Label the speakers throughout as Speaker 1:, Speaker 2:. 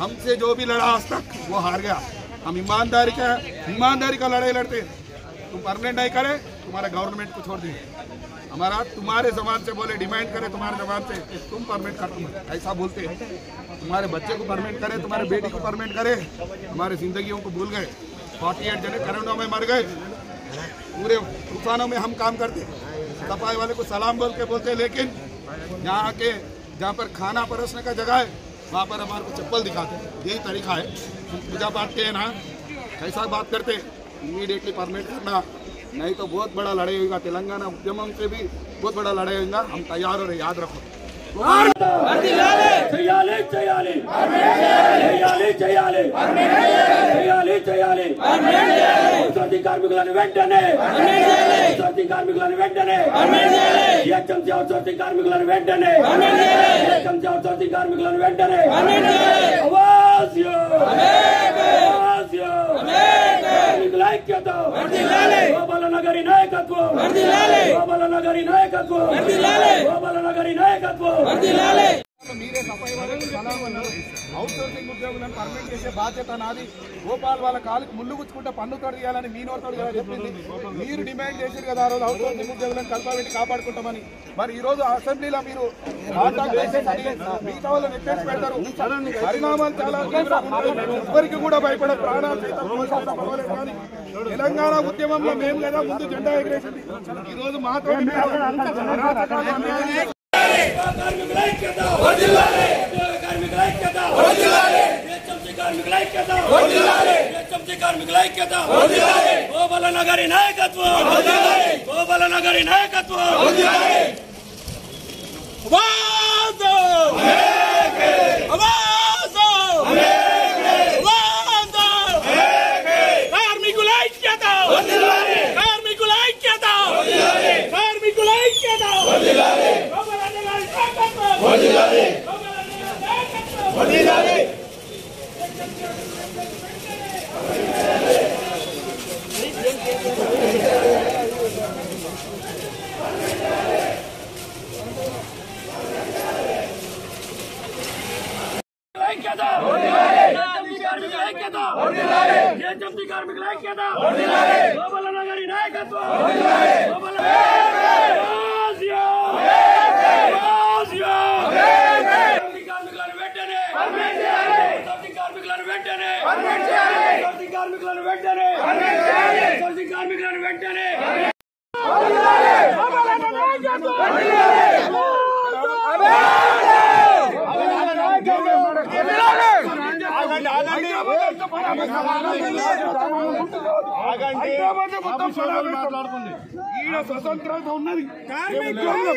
Speaker 1: हमसे जो भी लड़ा आज तक, वो हार गया। हम ईमानदारी का ईमानदारी का लड़ाई लड़ते। तुम परमानेंट नहीं करे, तुम्हारा गवर्नमेंट को छोड़ देंगे। हमारा, तुम्हारे जबान से बोले डिमांड करे तुम्हारे जबान से तुम परमानेंट कर तुम ऐसा बोलते तुम्हारे बच्चे को परमानेंट करे, तुम्हारे बेटी को परमानेंट करे, हमारे जिंदगियों को भूल गए। फोर्टी एट जने करोड़ों में मर गए। पूरे तूफानों में हम काम करते सफ़ाई वाले को सलाम बोल के बोलते लेकिन यहाँ के जहाँ पर खाना परोसने का जगह है वहाँ पर हमारे को चप्पल दिखाते यही तरीका है तुम पूजा पाठ के है ना कैसा बात करते इमीडिएटली परमिट करना नहीं तो बहुत बड़ा लड़ाई होगा तेलंगाना उद्यमों से भी बहुत बड़ा लड़ाई होगा हम तैयार हो रहे याद रखो
Speaker 2: చేయాలి చేయాలి చేయాలి చేయాలి చేయాలి చేయాలి ఔషధి కార్మికులను వెంటనే ఔషధి కార్మికులను వెంటనే హెచ్ఎంసీ ఔషధి కార్మికులను వెంటనే. హెచ్ఎంసీ ఔషధి కార్మికులను వెంటనే. ఐక్యత. గోపాల నగరి నాయకత్వం. గోపాల నగరి నాయకత్వం. గోపాల నగరి నాయకత్వం.
Speaker 1: మీరే సఫాయి వాళ్ళకి సలాం అన్నారు అవుట్ సోర్సింగ్ ఉద్యోగులను పర్మనెంట్ చేసే బాధ్యత నాది. గోపాల్ వాళ్ళ కాలుకి ముళ్ళు గుచ్చుకుంటే పన్ను తోడు చేయాలని మీ నోటోడు చెప్పింది. మీరు డిమాండ్ చేశారు కదా ఆ రోజు అవుట్ సోర్సింగ్ ఉద్యోగులను కల్పబెట్టి కాపాడుకుంటామని. మరి ఈ రోజు అసెంబ్లీలో మీరు కాంటాక్ట్ చేసేసి మిగతా పెడతారు. పరిణామాలు చాలా ఎవరికి కూడా భయపడ ప్రాణాలు తెలంగాణ ఉద్యమంలో మేము కదా ముందు జెండా ఎగిరేసింది. ఈ రోజు మాతో
Speaker 2: ಕಾರ್ಮಿಕರ ಐಕ್ಯದ ಹೊರದಿಲ್ಲಾರೆ ಕಾರ್ಮಿಕರ ಐಕ್ಯದ ಹೊರದಿಲ್ಲಾರೆ ಎಚ್ಎಂಸಿ ಕಾರ್ಮಿಕರ ಐಕ್ಯದ ಹೊರದಿಲ್ಲಾರೆ ಎಚ್ಎಂಸಿ ಕಾರ್ಮಿಕರ ಐಕ್ಯದ ಹೊರದಿಲ್ಲಾರೆ ಗೋಬಲ ನಗರಿ ನಾಯಕತ್ವ ಹೊರದಿಲ್ಲಾರೆ ಗೋಬಲ ನಗರಿ ನಾಯಕತ್ವ ಹೊರದಿಲ್ಲಾರೆ ವಾಹ್ ఐక్యత హెచ్ఎంసీ కార్మికుల ఐక్యత హెచ్ఎంసీ కార్మికుల ఐక్యత గోపాల నగరి నాయకత్వం గోపాల ఆసియా! ఆసియా! హెచ్ఎంసీ కార్మికులను వెంటనే హెచ్ఎంసీ కార్మికులను వెంటనే హెచ్ఎంసీ గోపాల నగరి నాయకత్వం!
Speaker 1: మాట్లాడుతుంది ఈడ స్వతంత్రత ఉన్నది. తెలంగాణ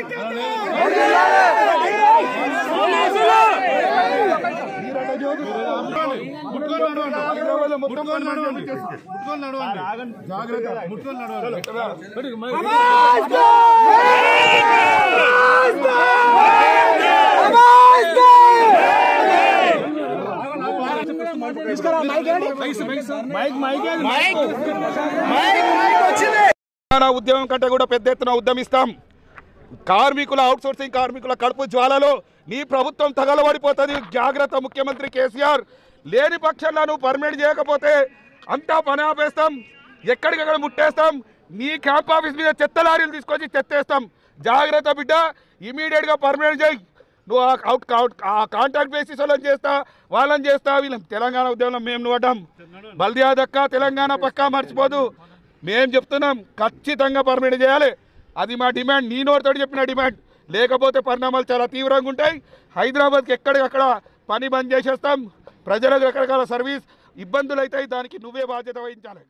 Speaker 1: ఉద్యమం కంటే కూడా పెద్ద ఎత్తున ఉద్యమిస్తాం. కార్మికుల అవుట్సోర్సింగ్ కార్మికుల కడుపు జ్వాలలో నీ ప్రభుత్వం తగలబడిపోతుంది. జాగ్రత్త ముఖ్యమంత్రి కేసీఆర్. లేని పక్షంలో నువ్వు పర్మిట్ చేయకపోతే అంతా పని ఆపేస్తాం. ఎక్కడికక్కడ ముట్టేస్తాం. నీ క్యాంప్ ఆఫీస్ మీద చెత్త లారీలు తీసుకొచ్చి చెత్తేస్తాం. జాగ్రత్త బిడ్డ ఇమీడియట్గా పర్మిట్ చేయి. నువ్వు అవుట్ అవుట్ ఆ కాంటాక్ట్ బేసిస్ వాళ్ళని చేస్తా వాళ్ళని చేస్తా వీళ్ళం తెలంగాణ ఉద్యమంలో మేము నువ్వడం బల్దియా దక్క తెలంగాణ పక్కా మర్చిపోదు. మేము చెప్తున్నాం ఖచ్చితంగా పర్మిట్ చేయాలి. అది మా డిమాండ్ నీ నోటితోటి చెప్పిన డిమాండ్. లేకపోతే పరిణామాలు చాలా తీవ్రంగా ఉంటాయి. హైదరాబాద్కి ఎక్కడికక్కడ పని బంద్ చేసేస్తాం. ప్రజలకు రకరకాల సర్వీస్ ఇబ్బందులు అవుతాయి. దానికి నువ్వే బాధ్యత వహించాలి.